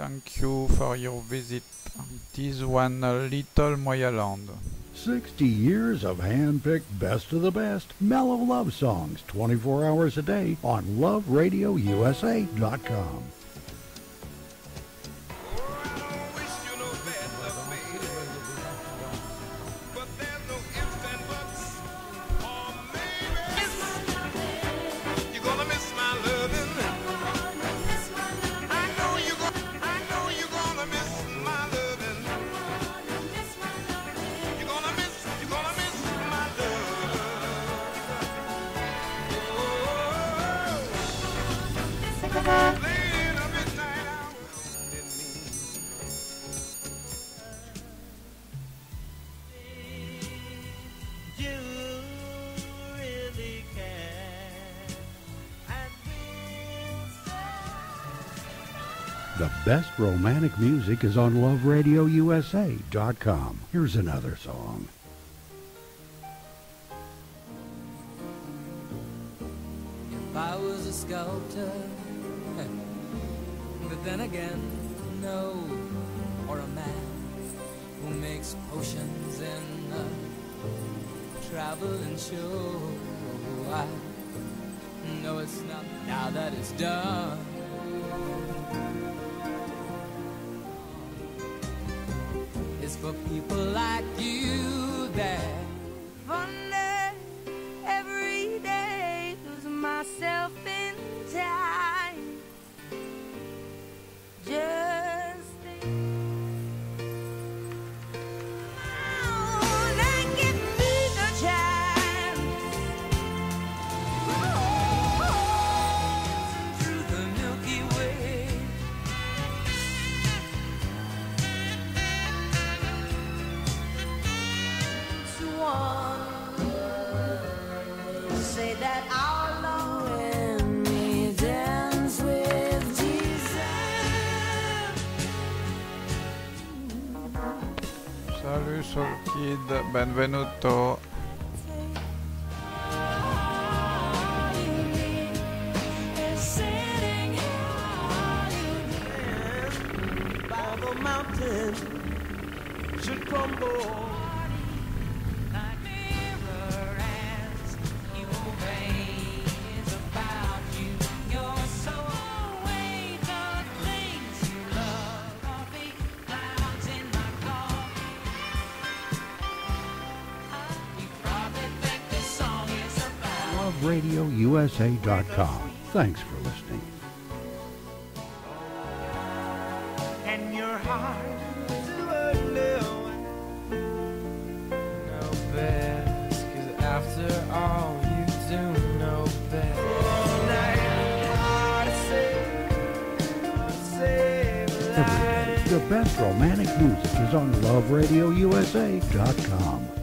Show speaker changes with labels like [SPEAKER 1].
[SPEAKER 1] Thank you for your visit. This one Little Moyaland.
[SPEAKER 2] 60 years of hand-picked best of the best mellow love songs 24 hours a day on loveradiousa.com. The best romantic music is on loveradiousa.com. Here's another song.
[SPEAKER 3] If I was a sculptor, but then again, no, or a man who makes potions in a traveling show. I know it's not now that it's done. For people like you that
[SPEAKER 4] Wonder every day, lose myself in time.
[SPEAKER 1] Salut Soul Kid, benvenuto.
[SPEAKER 5] Should crumble.
[SPEAKER 3] About.
[SPEAKER 2] loveradiousa.com. Thanks for listening.
[SPEAKER 5] and your heart
[SPEAKER 6] know best. Cause after all, you do know best.
[SPEAKER 2] Every day, the best romantic music is on loveradiousa.com.